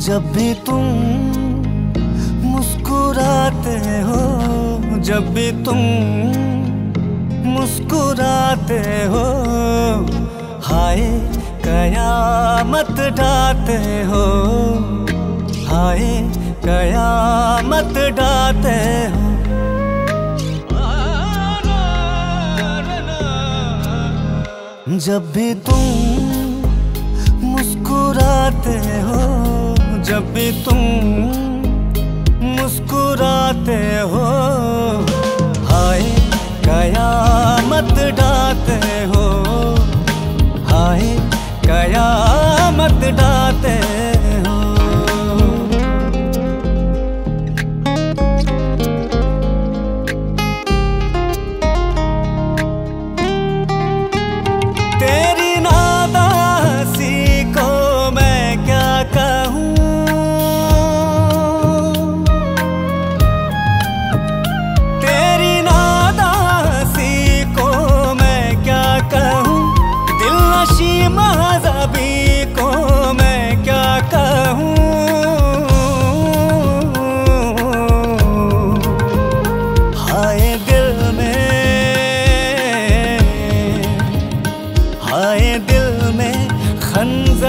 जब भी तुम मुस्कुराते हो, जब भी तुम मुस्कुराते हो, हाय कयामत डाते हो, हाय कयामत डाते हो। जब भी तुम मुस्कुराते हो जब भी तुम मुस्कुराते हो हाय कयामत डाते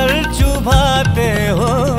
सर चुभाते हो।